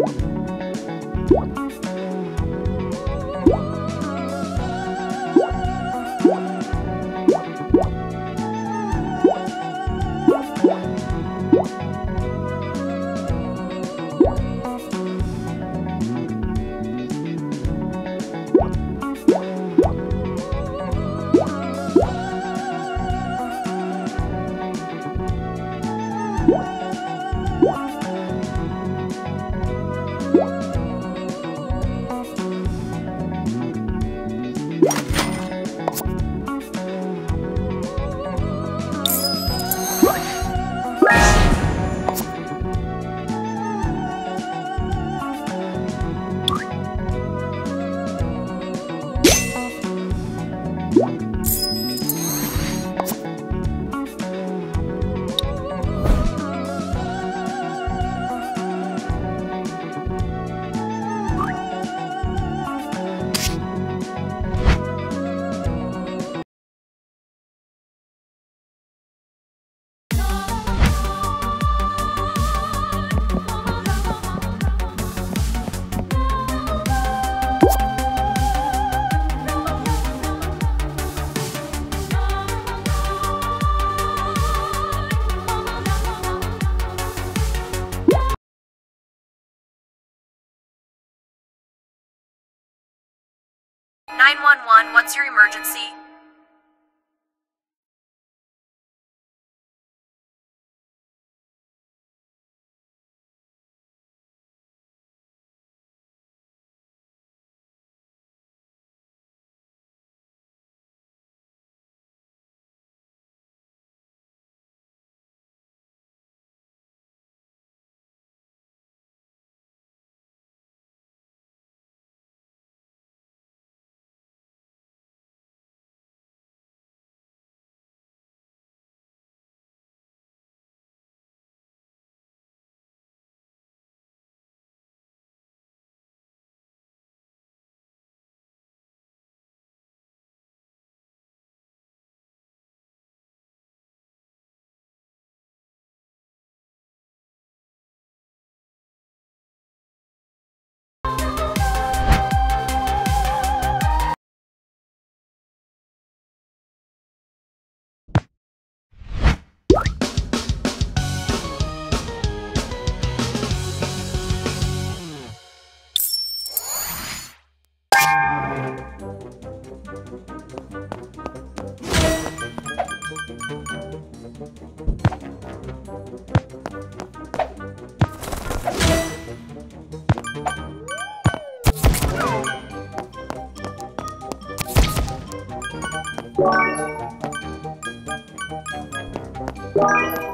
What? 911, what's your emergency? Bye.